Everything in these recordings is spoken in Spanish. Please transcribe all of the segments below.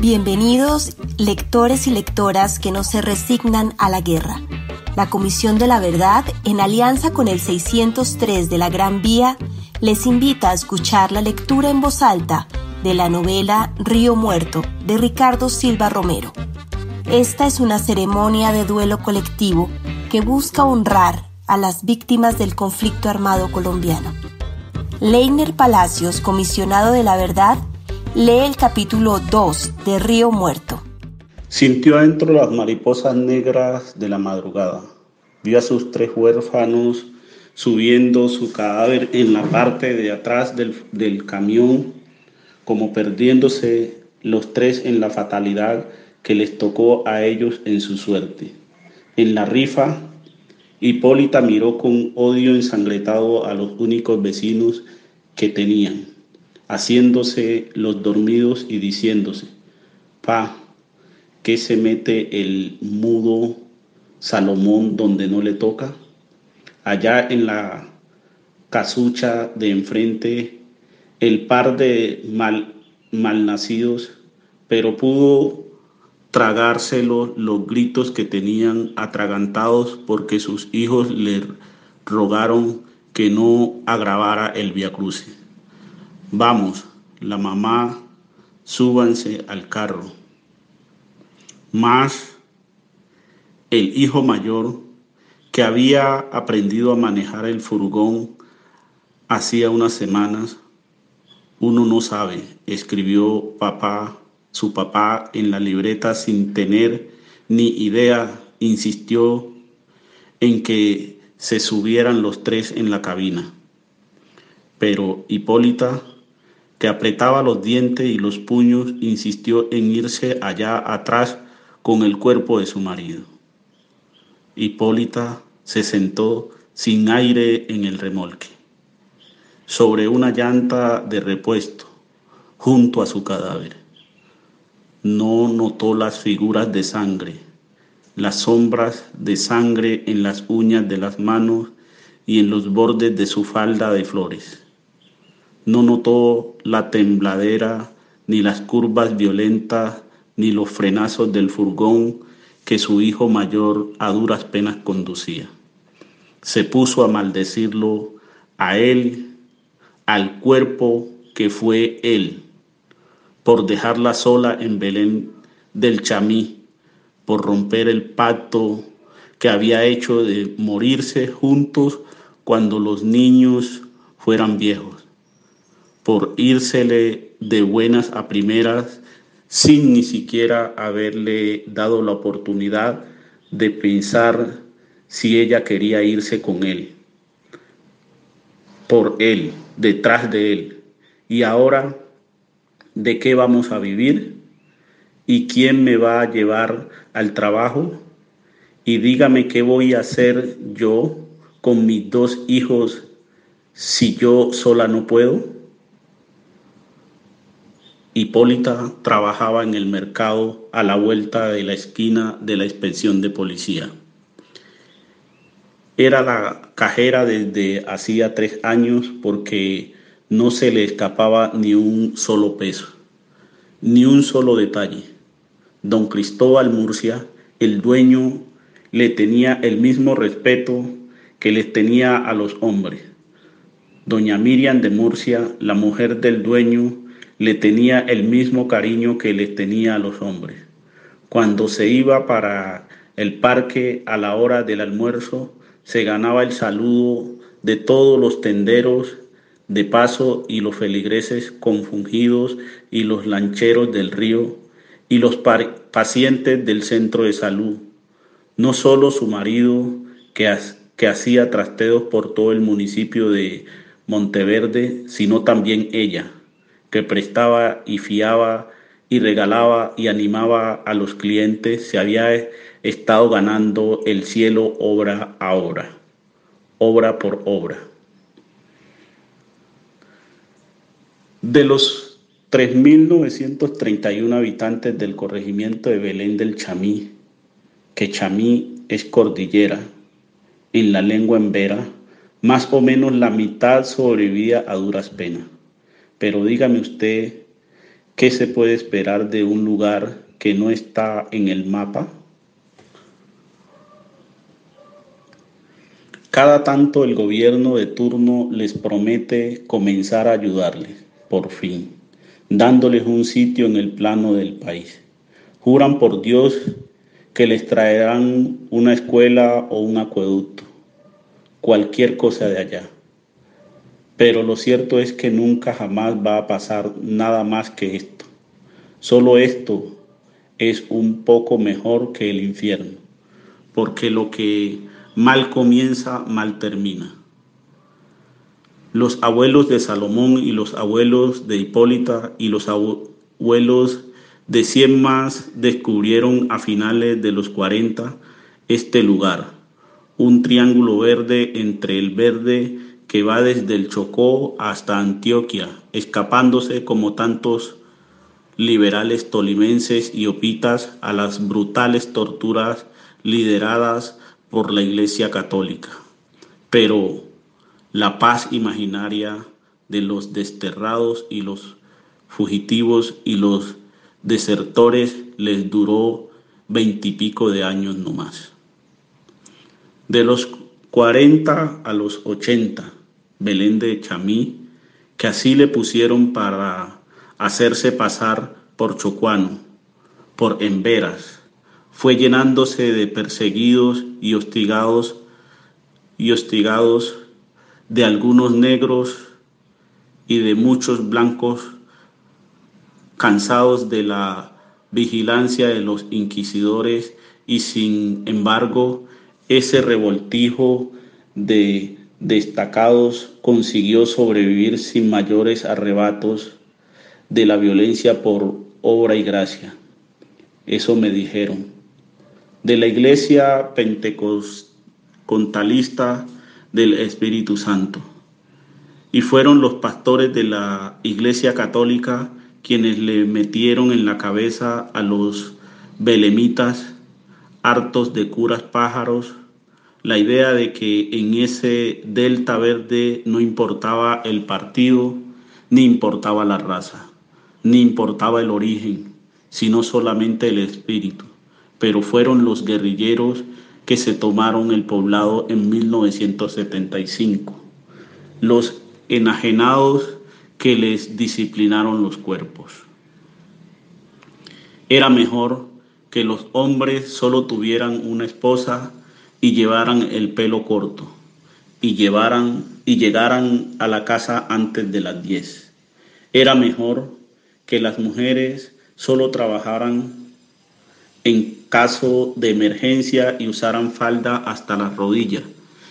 Bienvenidos lectores y lectoras que no se resignan a la guerra. La Comisión de la Verdad, en alianza con el 603 de la Gran Vía, les invita a escuchar la lectura en voz alta de la novela Río Muerto de Ricardo Silva Romero. Esta es una ceremonia de duelo colectivo que busca honrar a las víctimas del conflicto armado colombiano. Leiner Palacios, comisionado de la verdad, lee el capítulo 2 de Río Muerto. Sintió adentro las mariposas negras de la madrugada. Vio a sus tres huérfanos subiendo su cadáver en la parte de atrás del, del camión, como perdiéndose los tres en la fatalidad que les tocó a ellos en su suerte. En la rifa, Hipólita miró con odio ensangretado a los únicos vecinos que tenían, haciéndose los dormidos y diciéndose, pa, ¿qué se mete el mudo Salomón donde no le toca? Allá en la casucha de enfrente, el par de mal, malnacidos, pero pudo tragárselo los gritos que tenían atragantados porque sus hijos le rogaron que no agravara el viacruce. Vamos, la mamá, súbanse al carro. Más el hijo mayor, que había aprendido a manejar el furgón hacía unas semanas, uno no sabe, escribió papá su papá en la libreta sin tener ni idea insistió en que se subieran los tres en la cabina. Pero Hipólita, que apretaba los dientes y los puños, insistió en irse allá atrás con el cuerpo de su marido. Hipólita se sentó sin aire en el remolque, sobre una llanta de repuesto, junto a su cadáver no notó las figuras de sangre, las sombras de sangre en las uñas de las manos y en los bordes de su falda de flores. No notó la tembladera, ni las curvas violentas, ni los frenazos del furgón que su hijo mayor a duras penas conducía. Se puso a maldecirlo a él, al cuerpo que fue él por dejarla sola en Belén del Chamí, por romper el pacto que había hecho de morirse juntos cuando los niños fueran viejos, por írsele de buenas a primeras sin ni siquiera haberle dado la oportunidad de pensar si ella quería irse con él, por él, detrás de él. Y ahora de qué vamos a vivir y quién me va a llevar al trabajo y dígame qué voy a hacer yo con mis dos hijos si yo sola no puedo. Hipólita trabajaba en el mercado a la vuelta de la esquina de la inspección de policía. Era la cajera desde hacía tres años porque no se le escapaba ni un solo peso, ni un solo detalle. Don Cristóbal Murcia, el dueño, le tenía el mismo respeto que les tenía a los hombres. Doña Miriam de Murcia, la mujer del dueño, le tenía el mismo cariño que les tenía a los hombres. Cuando se iba para el parque a la hora del almuerzo, se ganaba el saludo de todos los tenderos de paso y los feligreses confundidos y los lancheros del río y los pacientes del centro de salud. No solo su marido que, que hacía trasteos por todo el municipio de Monteverde, sino también ella, que prestaba y fiaba y regalaba y animaba a los clientes, se había estado ganando el cielo obra a obra, obra por obra. De los 3.931 habitantes del corregimiento de Belén del Chamí, que Chamí es cordillera, en la lengua embera, Más o menos la mitad sobrevivía a duras penas. Pero dígame usted, ¿qué se puede esperar de un lugar que no está en el mapa? Cada tanto el gobierno de turno les promete comenzar a ayudarles, por fin, dándoles un sitio en el plano del país. Juran por Dios que les traerán una escuela o un acueducto, cualquier cosa de allá. Pero lo cierto es que nunca jamás va a pasar nada más que esto. Solo esto es un poco mejor que el infierno, porque lo que mal comienza, mal termina. Los abuelos de Salomón y los abuelos de Hipólita y los abuelos de Cien más descubrieron a finales de los 40 este lugar, un triángulo verde entre el verde que va desde el Chocó hasta Antioquia, escapándose como tantos liberales tolimenses y opitas a las brutales torturas lideradas por la Iglesia Católica. Pero la paz imaginaria de los desterrados y los fugitivos y los desertores les duró veintipico de años no más. De los 40 a los 80, Belén de Chamí, que así le pusieron para hacerse pasar por chocuano, por emberas. Fue llenándose de perseguidos y hostigados y hostigados de algunos negros y de muchos blancos cansados de la vigilancia de los inquisidores y sin embargo ese revoltijo de destacados consiguió sobrevivir sin mayores arrebatos de la violencia por obra y gracia. Eso me dijeron. De la iglesia pentecostalista del Espíritu Santo. Y fueron los pastores de la iglesia católica quienes le metieron en la cabeza a los belemitas, hartos de curas pájaros, la idea de que en ese delta verde no importaba el partido ni importaba la raza ni importaba el origen, sino solamente el espíritu. Pero fueron los guerrilleros que se tomaron el poblado en 1975, los enajenados que les disciplinaron los cuerpos. Era mejor que los hombres solo tuvieran una esposa y llevaran el pelo corto y llevaran y llegaran a la casa antes de las 10. Era mejor que las mujeres solo trabajaran en caso de emergencia y usaran falda hasta las rodillas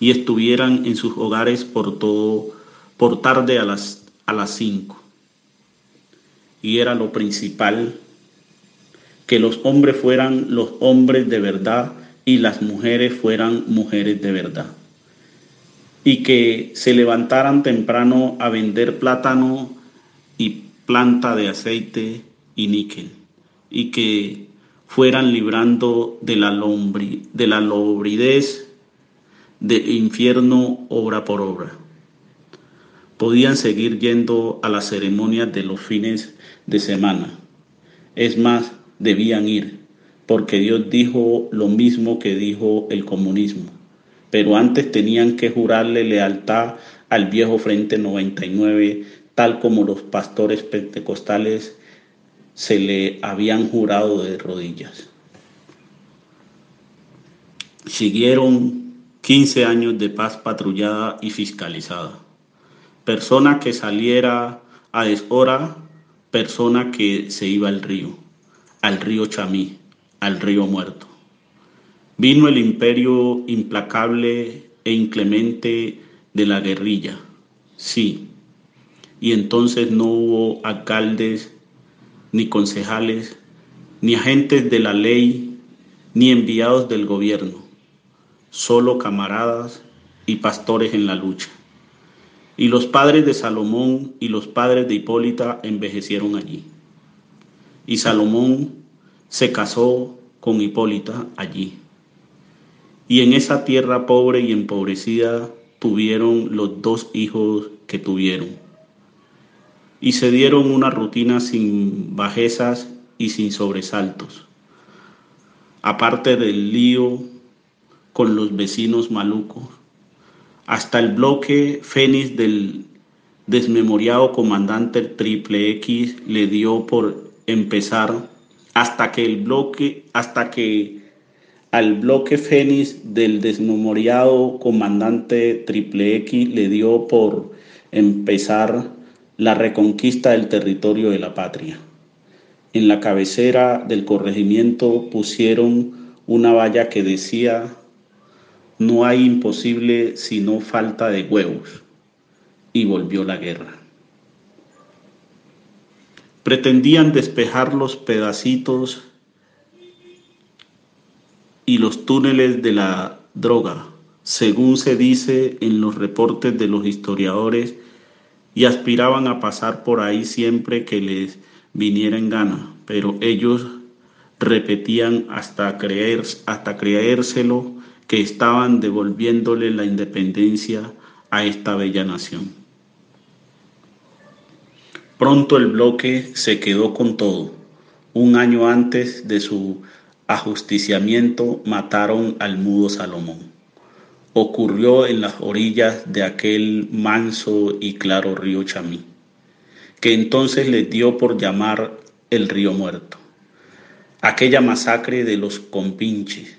y estuvieran en sus hogares por todo por tarde a las a las 5. Y era lo principal que los hombres fueran los hombres de verdad y las mujeres fueran mujeres de verdad. Y que se levantaran temprano a vender plátano y planta de aceite y níquel, y que fueran librando de la, lombri, de lobridez del infierno obra por obra. Podían seguir yendo a las ceremonias de los fines de semana. Es más, debían ir, porque Dios dijo lo mismo que dijo el comunismo. Pero antes tenían que jurarle lealtad al viejo Frente 99 tal como los pastores pentecostales se le habían jurado de rodillas. Siguieron 15 años de paz patrullada y fiscalizada. Persona que saliera a deshora, persona que se iba al río, al río Chamí, al río muerto. Vino el imperio implacable e inclemente de la guerrilla. Sí, y entonces no hubo alcaldes, ni concejales, ni agentes de la ley, ni enviados del gobierno, solo camaradas y pastores en la lucha. Y los padres de Salomón y los padres de Hipólita envejecieron allí. Y Salomón se casó con Hipólita allí. Y en esa tierra pobre y empobrecida tuvieron los dos hijos que tuvieron. Y se dieron una rutina sin bajezas y sin sobresaltos. Aparte del lío con los vecinos malucos, hasta el bloque Fénix del desmemoriado comandante Triple X le dio por empezar hasta que el bloque, hasta que al bloque Fénix del desmemoriado comandante Triple X le dio por empezar la reconquista del territorio de la patria. En la cabecera del corregimiento pusieron una valla que decía, no hay imposible sino falta de huevos, y volvió la guerra. Pretendían despejar los pedacitos y los túneles de la droga, según se dice en los reportes de los historiadores, y aspiraban a pasar por ahí siempre que les viniera en gana, pero ellos repetían hasta, creer, hasta creérselo que estaban devolviéndole la independencia a esta bella nación. Pronto el bloque se quedó con todo. Un año antes de su ajusticiamiento mataron al mudo Salomón. Ocurrió en las orillas de aquel manso y claro río Chamí, que entonces les dio por llamar el río muerto. Aquella masacre de los compinches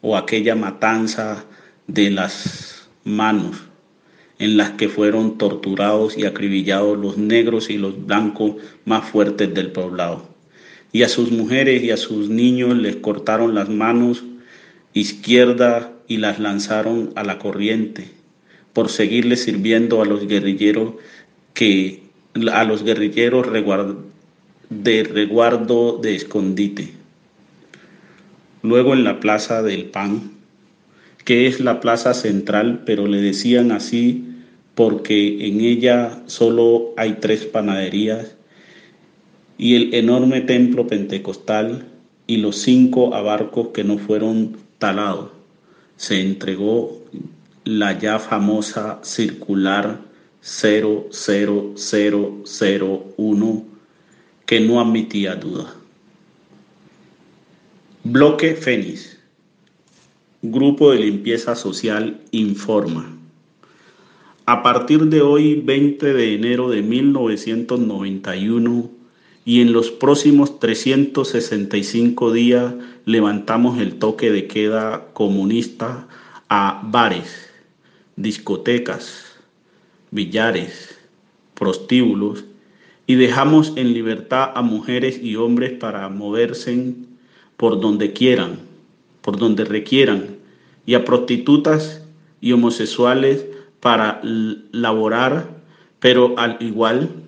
o aquella matanza de las manos en las que fueron torturados y acribillados los negros y los blancos más fuertes del poblado y a sus mujeres y a sus niños les cortaron las manos izquierda y las lanzaron a la corriente por seguirle sirviendo a los guerrilleros que a los guerrilleros de reguardo de escondite. Luego en la plaza del pan, que es la plaza central, pero le decían así porque en ella solo hay tres panaderías y el enorme templo pentecostal y los cinco abarcos que no fueron talados. Se entregó la ya famosa circular 00001 que no admitía duda. Bloque Fénix. Grupo de limpieza social informa. A partir de hoy, 20 de enero de 1991, y en los próximos 365 días levantamos el toque de queda comunista a bares, discotecas, billares, prostíbulos y dejamos en libertad a mujeres y hombres para moverse por donde quieran, por donde requieran, y a prostitutas y homosexuales para laborar, pero al igual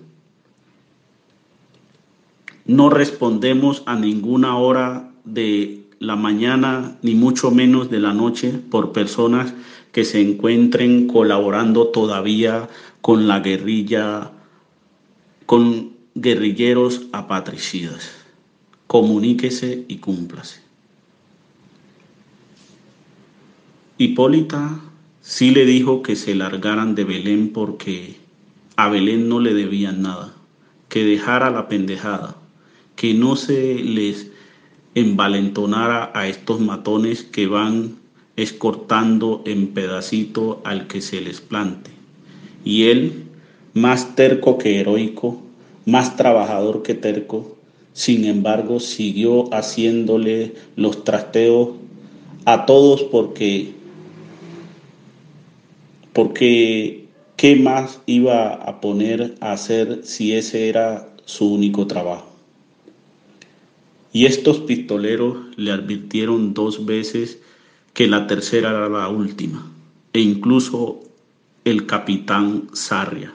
no respondemos a ninguna hora de la mañana ni mucho menos de la noche por personas que se encuentren colaborando todavía con la guerrilla, con guerrilleros apatricidas. Comuníquese y cúmplase. Hipólita sí le dijo que se largaran de Belén porque a Belén no le debían nada, que dejara la pendejada que no se les envalentonara a estos matones que van escortando en pedacito al que se les plante. Y él, más terco que heroico, más trabajador que terco, sin embargo siguió haciéndole los trasteos a todos porque porque qué más iba a poner a hacer si ese era su único trabajo. Y estos pistoleros le advirtieron dos veces que la tercera era la última, e incluso el capitán Sarria,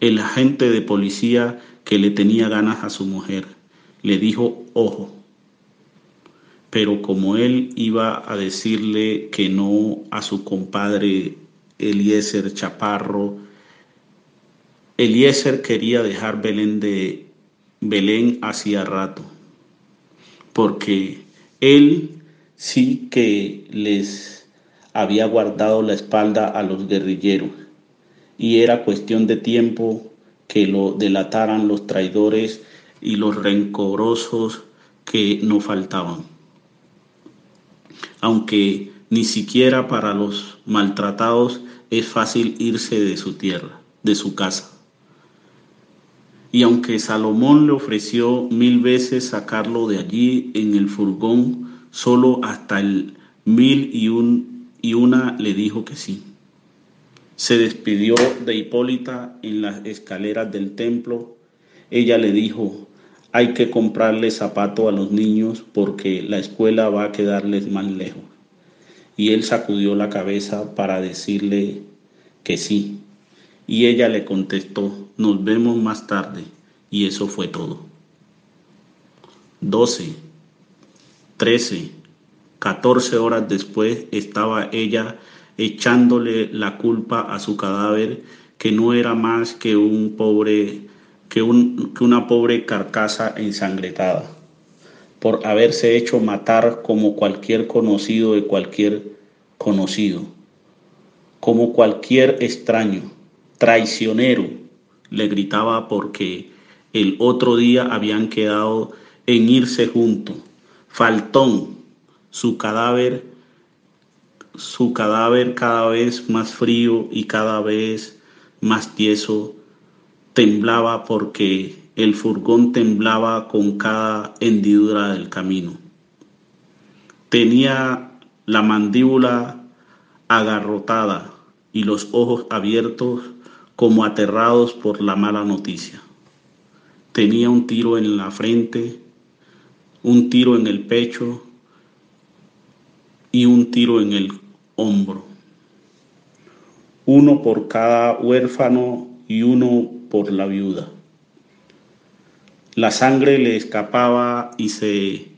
el agente de policía que le tenía ganas a su mujer, le dijo, ojo, pero como él iba a decirle que no a su compadre Eliezer Chaparro, Eliezer quería dejar Belén de Belén hacía rato porque Él sí que les había guardado la espalda a los guerrilleros y era cuestión de tiempo que lo delataran los traidores y los rencorosos que no faltaban. Aunque ni siquiera para los maltratados es fácil irse de su tierra, de su casa. Y aunque Salomón le ofreció mil veces sacarlo de allí en el furgón, solo hasta el mil y, un, y una le dijo que sí. Se despidió de Hipólita en las escaleras del templo. Ella le dijo, hay que comprarle zapato a los niños porque la escuela va a quedarles más lejos. Y él sacudió la cabeza para decirle que sí. Y ella le contestó, nos vemos más tarde. Y eso fue todo. 12, 13, 14 horas después estaba ella echándole la culpa a su cadáver, que no era más que un pobre, que, un, que una pobre carcasa ensangretada, por haberse hecho matar como cualquier conocido de cualquier conocido, como cualquier extraño, traicionero, le gritaba porque el otro día habían quedado en irse juntos. Faltón, su cadáver su cadáver cada vez más frío y cada vez más tieso temblaba porque el furgón temblaba con cada hendidura del camino. Tenía la mandíbula agarrotada y los ojos abiertos como aterrados por la mala noticia. Tenía un tiro en la frente, un tiro en el pecho y un tiro en el hombro, uno por cada huérfano y uno por la viuda. La sangre le escapaba y se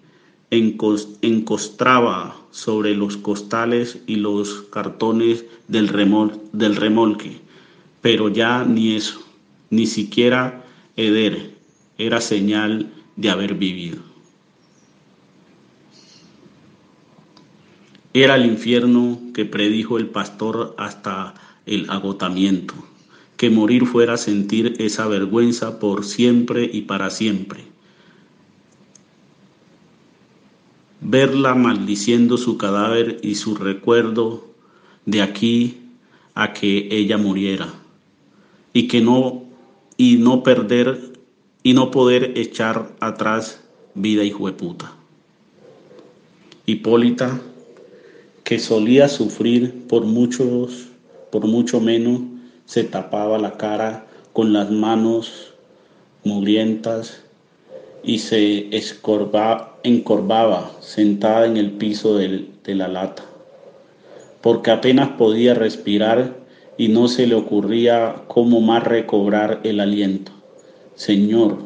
encostraba sobre los costales y los cartones del, del remolque, pero ya ni eso, ni siquiera Eder era señal de haber vivido. Era el infierno que predijo el pastor hasta el agotamiento, que morir fuera sentir esa vergüenza por siempre y para siempre. Verla maldiciendo su cadáver y su recuerdo de aquí a que ella muriera y que no y no perder y no poder echar atrás vida y jueputa. Hipólita que solía sufrir por muchos, por mucho menos, se tapaba la cara con las manos mugrientas y se encorvaba sentada en el piso de la lata, porque apenas podía respirar y no se le ocurría cómo más recobrar el aliento. Señor,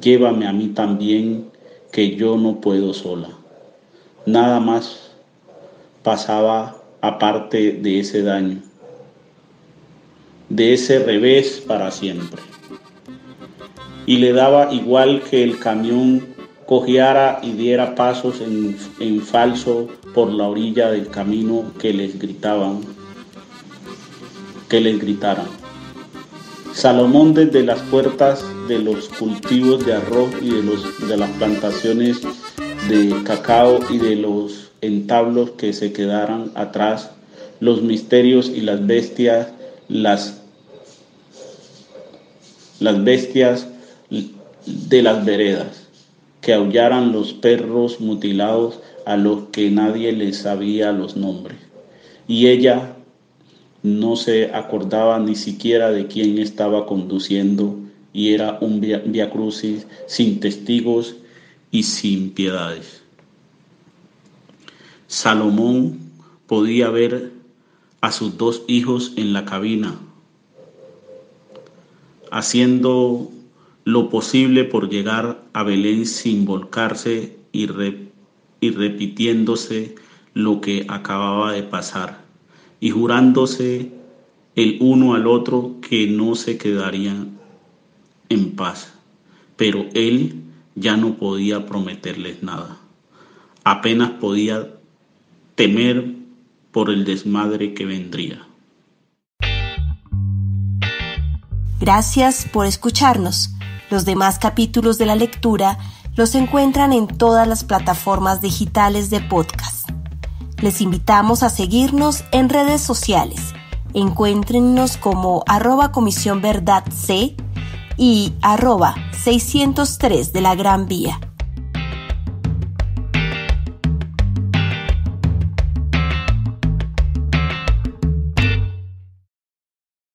llévame a mí también, que yo no puedo sola. Nada más pasaba aparte de ese daño, de ese revés para siempre. Y le daba igual que el camión cojeara y diera pasos en, en falso por la orilla del camino que les gritaban, que les gritaran. Salomón desde las puertas de los cultivos de arroz y de, los, de las plantaciones de cacao y de los entablos que se quedaran atrás, los misterios y las bestias, las, las bestias de las veredas, que aullaran los perros mutilados a los que nadie les sabía los nombres. Y ella no se acordaba ni siquiera de quién estaba conduciendo y era un via crucis sin testigos y sin piedades. Salomón podía ver a sus dos hijos en la cabina, haciendo lo posible por llegar a Belén sin volcarse y, y repitiéndose lo que acababa de pasar y jurándose el uno al otro que no se quedarían en paz. Pero él ya no podía prometerles nada. Apenas podía temer por el desmadre que vendría. Gracias por escucharnos. Los demás capítulos de la lectura los encuentran en todas las plataformas digitales de podcast. Les invitamos a seguirnos en redes sociales. Encuéntrennos como arroba Comisión Verdad C y arroba 603 de la Gran Vía.